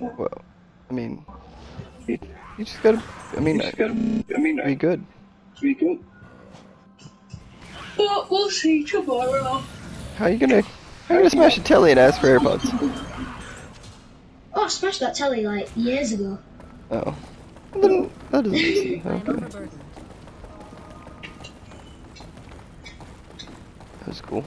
Well, I mean, you, just gotta. I mean, You just gotta, I mean, be good. be good. But we'll see tomorrow. How are you gonna? How are you gonna smash a telly and ask for AirPods? Oh, I smashed that telly like years ago. Oh, then that doesn't. Okay, That that's cool.